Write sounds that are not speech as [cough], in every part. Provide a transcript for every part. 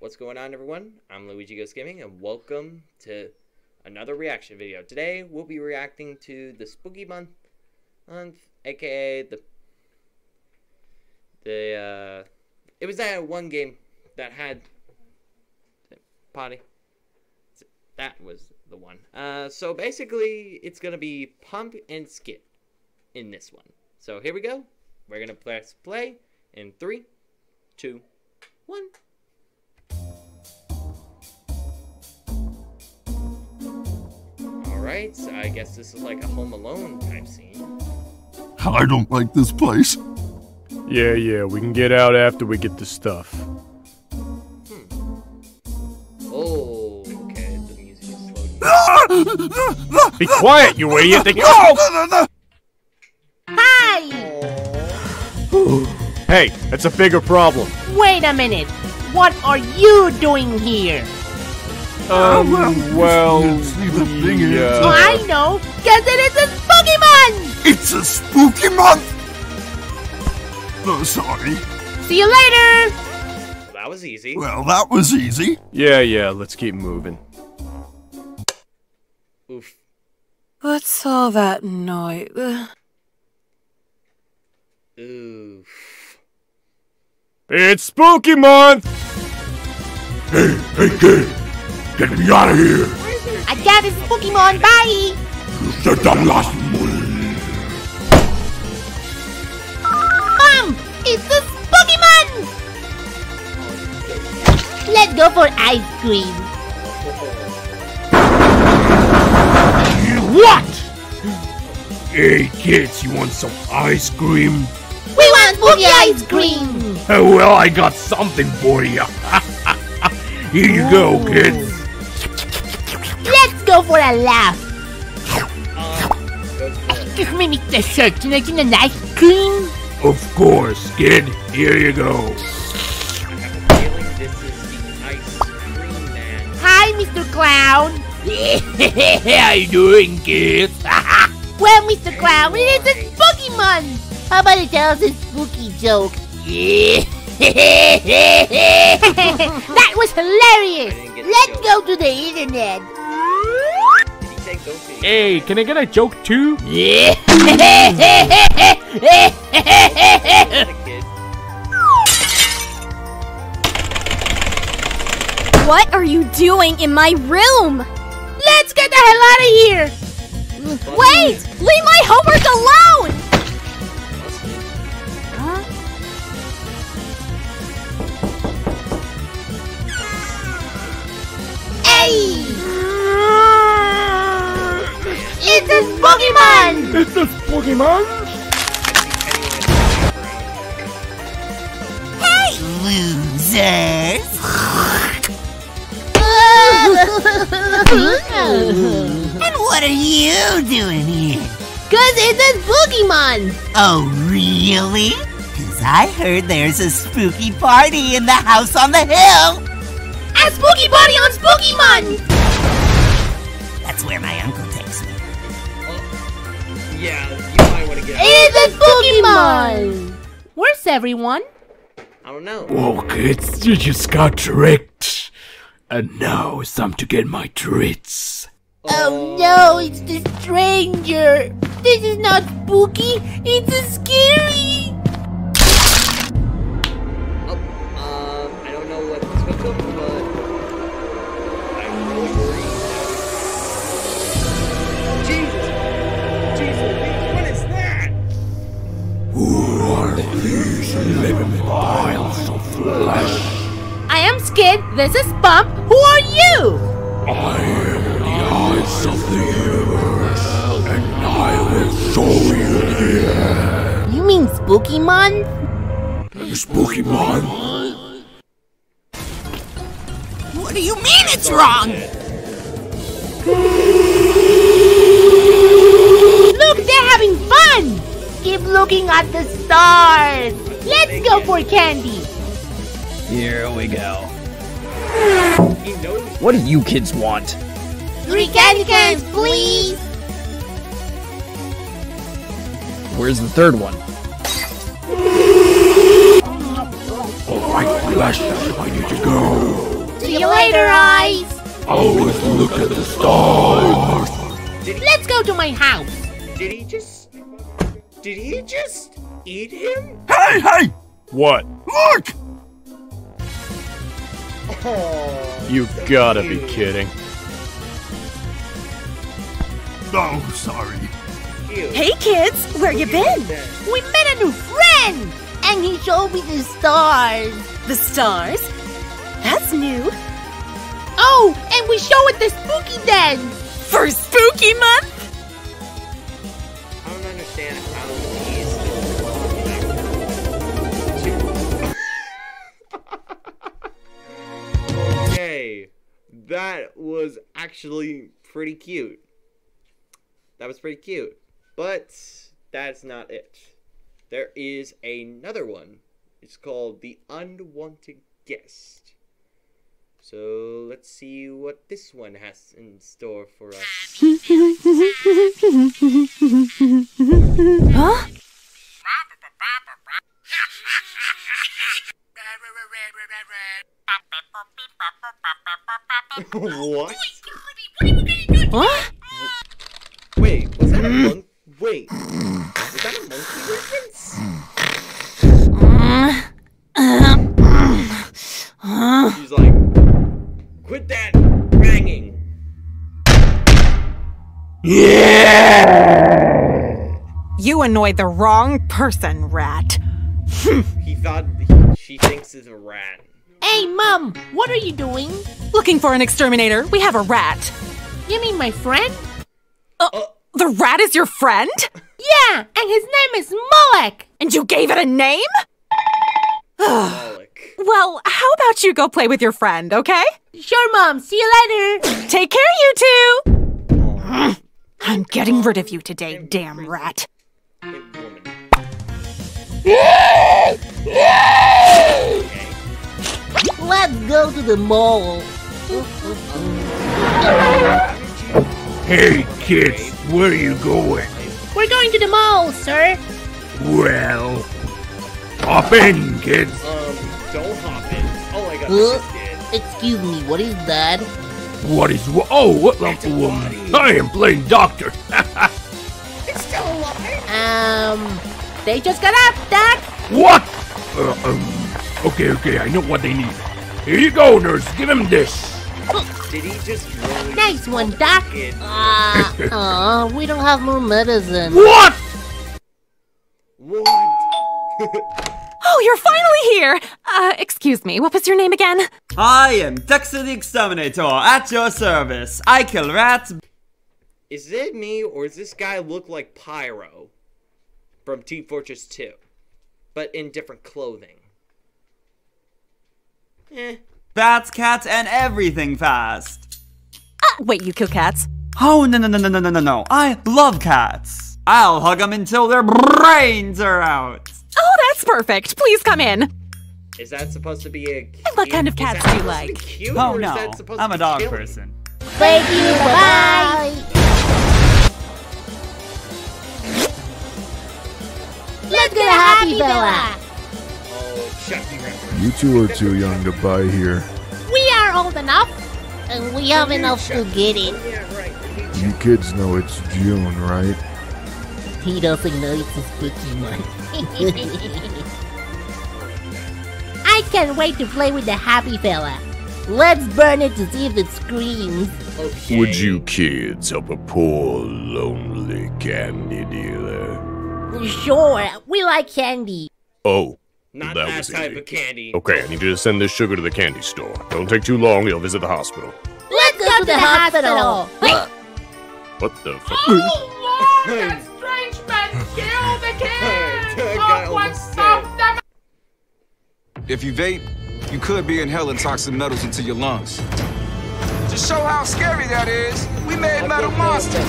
What's going on, everyone? I'm Levi Ghost Gaming, and welcome to another reaction video. Today, we'll be reacting to the Spooky Month, month aka the the uh, it was that one game that had potty. That was the one. Uh, so basically, it's gonna be Pump and Skid in this one. So here we go. We're gonna press play in three, two, one. Alright, so I guess this is like a Home Alone type scene. I don't like this place. Yeah, yeah, we can get out after we get the stuff. Hmm. Oh, okay, the music is slowed. Be quiet, you idiot! They- Oh! Hi! Hey, that's a bigger problem. Wait a minute. What are you doing here? Um, well, See the thing is- yeah. Oh, I know. because it is a spooky month! It's a spooky month! Oh, sorry. See you later! Well, that was easy. Well, that was easy. Yeah, yeah, let's keep moving. Oof. What's all that noise? Oof. It's Spooky Month! Hey, hey, kid! Get me out of here! I got this Pokemon, bye! You said the last one. Mom! It's the spooky month! Let's go for ice cream. What? Hey kids, you want some ice cream? We want spooky ice cream! Oh, well, I got something for you. [laughs] Here you go, oh. kids. Let's go for a laugh. Go to the Excuse me, Mr. Shark, can I get an ice cream? Of course, kid. Here you go. I have a feeling this is the ice cream man. Hi, Mr. Clown. [laughs] How you doing, kids? [laughs] Well, Mr. Clown, it is a spooky month. How about you tell us a spooky joke? [laughs] that was hilarious. I didn't get the Let's joke. go to the internet. Hey, can I get a joke too? [laughs] the kid? What are you doing in my room? Let's get the hell out of here. Wait! Leave my homework alone! It's a spooky month. It's the Spooky Month! Losers! [laughs] And what are you doing here? Cause it's a spooky month. Oh, really? Cause I heard there's a spooky party in the house on the hill. A spooky party on spooky month. That's where my uncle takes me. Yeah, you might want to get out. It's a spooky month. Where's everyone? I don't know. Whoa, kids, you just got tricked. And now it's time to get my treats. Oh no, it's the stranger. This is not spooky. It's a scary. Who are these living piles of flesh? I am Skid. This is Pump. Who are you? I am the eyes of the universe, and I will show you the end. You mean spooky month? Spooky Month. What do you mean it's wrong? Look, they're having fun. Keep looking at the stars. Let's go for candy. Here we go. What do you kids want? Three candy cans, please. Where's the third one? All right, flesh, I need to go. See you later, eyes. Always look at the stars. Let's go to my house. Did he just? Did he just eat him? Hey, hey! What? Look! Oh, You gotta be kidding. Oh, sorry. cute. Hey kids, where you been? We met a new friend, and he showed me the stars. The stars? That's new. Oh, and we show it the spooky dance. For spooky month? That was actually pretty cute. That was pretty cute. But that's not it. There is another one. It's called The Unwanted Guest. So let's see what this one has in store for us. [laughs] Huh? What? What? Wait, was that a mm. monk? Wait, was that a monkey reference? She's like, quit that banging. Yeah. You annoyed the wrong person, rat. He thought he, she thinks is a rat. Hey, Mom, what are you doing? Looking for an exterminator? We have a rat. You mean my friend? Uh, uh, the rat is your friend? Yeah, and his name is Molek. And you gave it a name? [sighs] Alec. Well, how about you go play with your friend, okay? Sure, Mom. See you later. Take care, you two! I'm getting rid of you today, damn rat. Hey, woman. [laughs] Let's go to the mall. Hey, kids, where are you going? We're going to the mall, sir. Well, hop in, kids. Um, don't hop in. Oh my god, Huh? this is dead. Excuse me, what is that? What is wha- oh what um, I am playing doctor. [laughs] It's still alive. Um, they just got up, Doc. what? Uh, um, okay, okay, I know what they need. Here you go, nurse. Give him this. Did he just really? Nice one, Doc. [laughs] Kid. Ah, uh, we don't have more medicine. What? What? [laughs] Oh, you're finally here! Uh, excuse me, what was your name again? I am Dexter the Exterminator at your service. I kill rats. is it me or does this guy look like Pyro from Team Fortress 2, but in different clothing? Eh. Bats, cats, and everything fast. Uh, wait, you kill cats? Oh, no, no, no, no, no, no, no. I love cats. I'll hug them until their brains are out. Oh, that's perfect. Please come in. Is that supposed to be a cute? What kind of cats do you like? Cute, oh, no. I'm a dog person. Thank you. Bye-bye. Let's get a happy fella. Chucky reference. You two are too young to buy here. We are old enough, and we have enough to get it. Yeah, right. You kids know it's June, right? He doesn't know it's a spooky month. I can't wait to play with the happy fella. Let's burn it to see if it screams. Okay. Would you kids help a poor, lonely candy dealer? Sure, we like candy. Oh, Not that that, type easy. of candy. okay, I need you to send this sugar to the candy store. Don't take too long, you'll visit the hospital. Let's go to the hospital. Wait, What the fuck? that strange man killed the [laughs] kid! almost said. If you vape, you could be inhaling toxic metals into your lungs. To show how scary that is, we made metal monsters.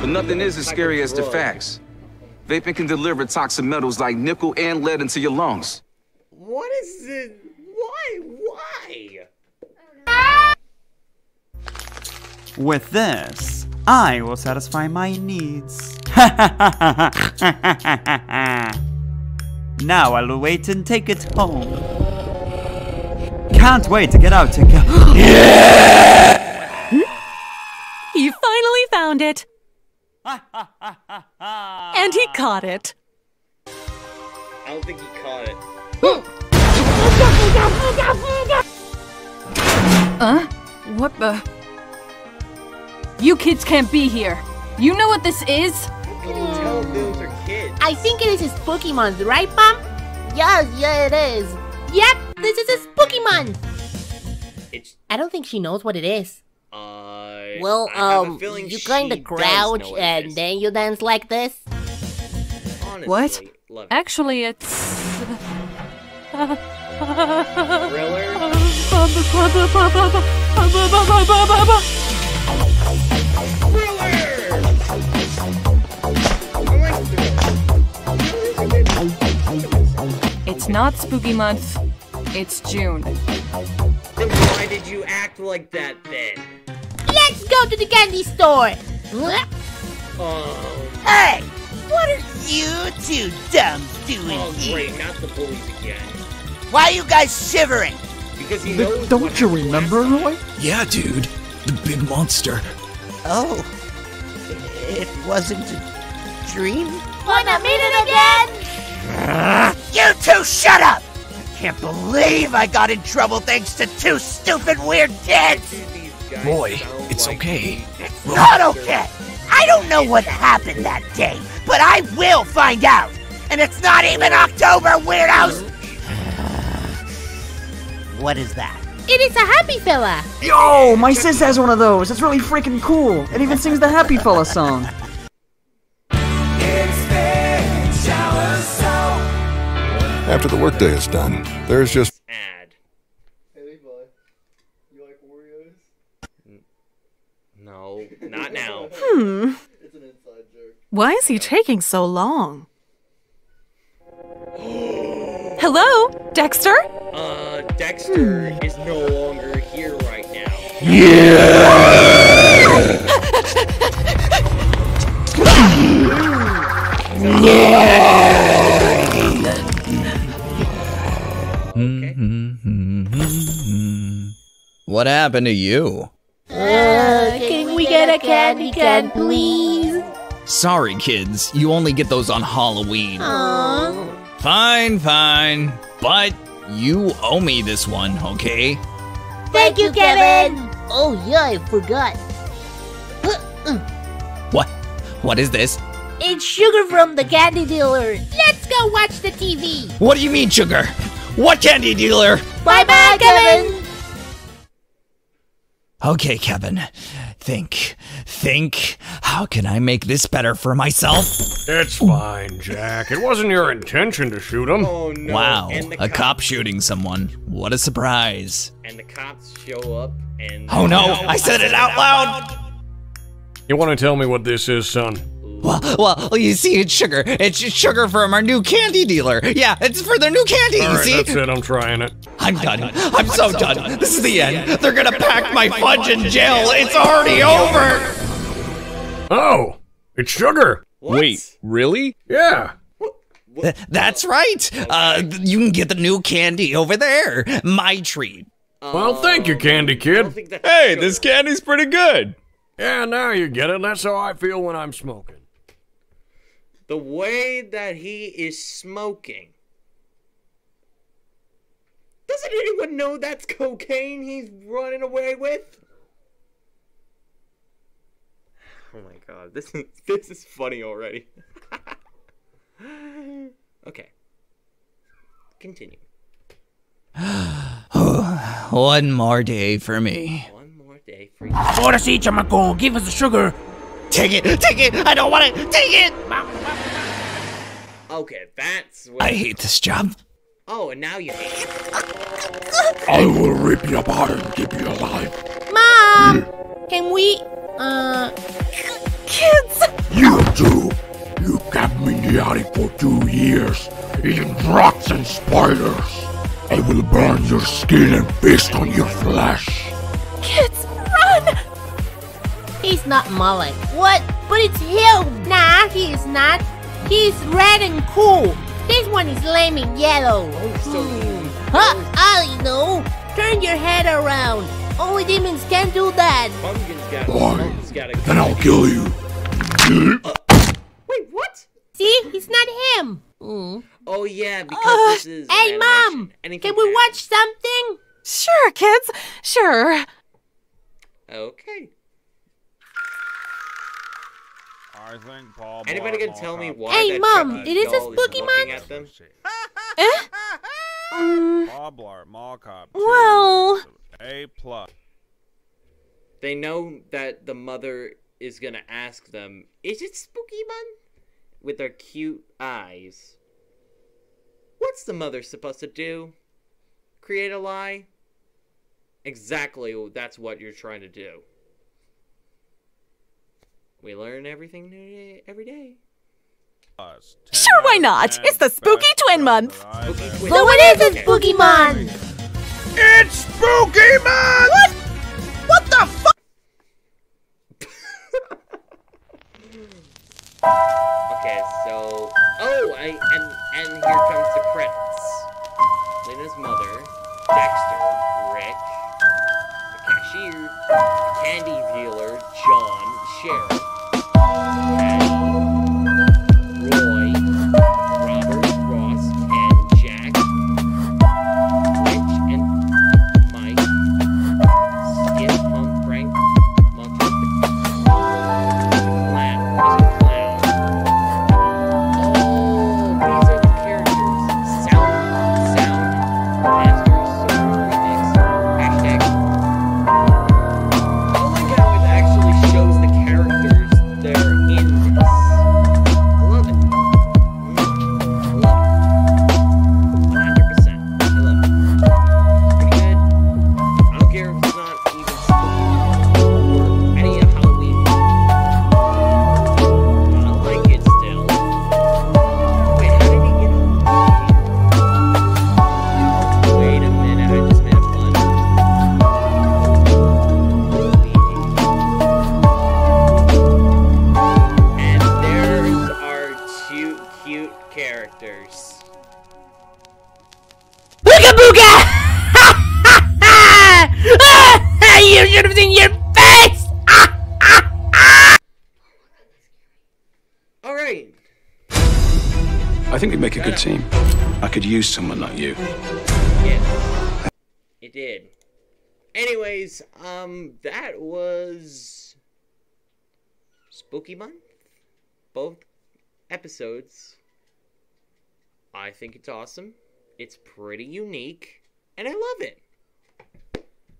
But nothing is as scary as the facts. Vaping can deliver toxic metals like nickel and lead into your lungs. What is it? Why? Why? With this, I will satisfy my needs. [laughs] now I'll wait and take it home. can't wait to get out to go. [gasps] You finally found it. [laughs] and he caught it. I don't think he caught it. Huh? What the? You kids can't be here. You know what this is? Can you tell if those are kids? I think it is a spooky month, right, Mom? Yes, yeah, it is. Yep, this is a spooky month. It's. I don't think she knows what it is. Uh. Well, I have a um, feeling you kind of crouch know what it and is. then you dance like this. Honestly, What? Love it. Actually, it's. It's not spooky month. It's June. Then why did you act like that then? Let's go to the candy store. Oh, Hey, what are you two dumbs doing oh here? great, not the bullies again. Why are you guys shivering? Because he Th- knows. don't you remember. Roy? Yeah, dude. The big monster. Oh, it wasn't a dream? Wanna meet it again? You two shut up! I can't believe I got in trouble thanks to two stupid weird kids! These guys Roy, it's like okay. It's not okay! I don't know what happened that day, but I will find out! And it's not even October, weirdos! what is that? It is a happy fella. Yo, my sis has one of those. It's really freaking cool. It even sings the Happy Fella song. After the workday is done, there's just ad. No, not [laughs] now. Hmm. Why is he taking so long? [gasps] Hello, Dexter? Uh, Dexter is no longer here right now. Yeah. [laughs] What happened to you? Uh, can we get a candy can, please? Sorry, kids. You only get those on Halloween. Aww. Fine, fine. But you owe me this one, okay? Thank you, Kevin. Oh yeah, I forgot. What? What is this? It's sugar from the candy dealer. Let's go watch the TV. What do you mean, sugar? What candy dealer? Bye bye, Kevin. Okay, Kevin. Think. Think. How can I make this better for myself? It's fine, Jack. It wasn't your intention to shoot him. Oh no. wow, a cop- cop shooting someone. What a surprise. And the cops show up and. Oh no, I said it out loud! You want to tell me what this is, son? Well, well, you see, it's sugar. It's sugar from our new candy dealer. Yeah, it's for their new candy, All you right, see? that's it. I'm trying it. I'm done. I'm so done. This is the end. They're gonna pack my fudge in jail. It's already over. Oh, it's sugar. Wait, really? Yeah. Th- That's right. Uh, you can get the new candy over there. My treat. Well, thank you, Candy Kid. Hey, this candy's pretty good. Yeah, now you get it. That's how I feel when I'm smoking. The way that he is smoking. Doesn't anyone know that's cocaine he's running away with? Oh my god, this is [laughs] this is funny already. [laughs] okay. Continue. [sighs] One more day for me. One more day for you. Ahora sí, chamaco, give us the sugar. Take it, take it. I don't want it. Take it. Okay, that's what I hate this job. Oh, and now you hate I will rip you apart and keep you alive. Mom, can we? Uh, Kids! You two, you kept me in the attic for two years, eating rats and spiders. I will burn your skin and feast on your flesh. Kids, run! He's not Mullet. What? But it's him. Nah, he is not. He's red and cool. This one is lame and yellow. So you Huh? I know. Turn your head around. Only demons can do that. Pumpkin's got. Fine. Pumpkin's got a. Then I'll kill you. Wait, what? See, it's not him. Mm. Oh yeah, because Uh, this is. hey, mom. Anything can we watch something? Sure, kids. Sure. Okay. I think Paul. Anybody gonna tell me why? Hey, that Mom, it is a doll spooky looking month? at them? Eh? Mm, Paul Blart, Mall Cop. well, A plus. They know that the mother is gonna ask them, "Is it spooky month?" With their cute eyes. What's the mother supposed to do? Create a lie? Exactly, that's what you're trying to do. We learn everything new day, every day. Sure, why not? It's the spooky twin month. Spooky twin. So it is a spooky month. It's Spooky Man! Someone like you. Yes. It did. Anyways, um, that was Spooky Month. Both episodes. I think it's awesome. It's pretty unique, and I love it.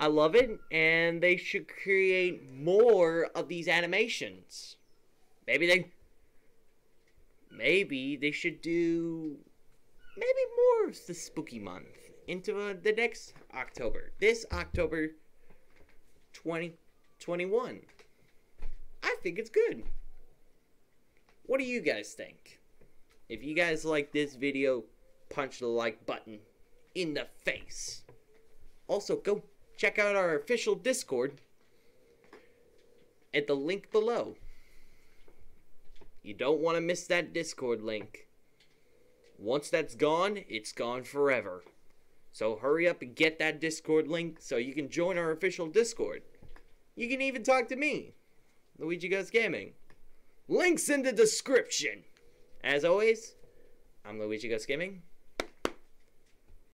I love it, and they should create more of these animations. Maybe they. Maybe they should do maybe more of the spooky month into uh, the next October. This October 2021. I think it's good. What do you guys think? If you guys like this video, punch the like button in the face. Also, go check out our official Discord at the link below. You don't want to miss that Discord link. Once that's gone, it's gone forever. So hurry up and get that Discord link so you can join our official Discord. You can even talk to me, Levi Ghost Gaming. Links in the description. As always, I'm Levi Ghost Gaming.